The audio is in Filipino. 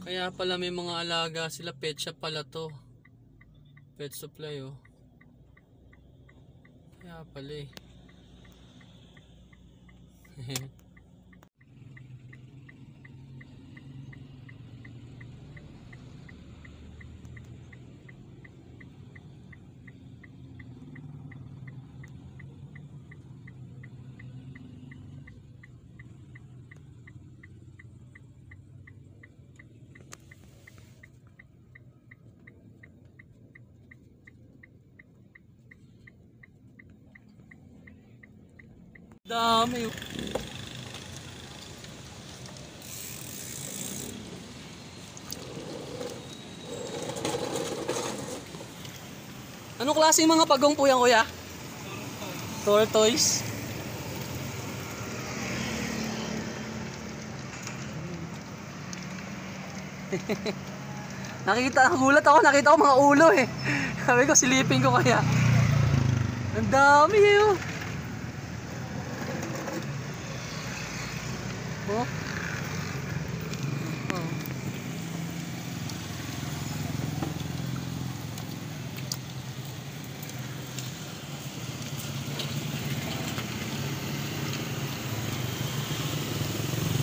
Kaya pala may mga alaga sila. Pet shop pala to. Pet supply oh. Kaya pala eh. Dami oh. Anong klase mga pagong po yan, kuya? Tortoise. nakita, gulat ako, nakita ko mga ulo eh. Sabi ko, silipin ko kaya. Ang dami eh oh.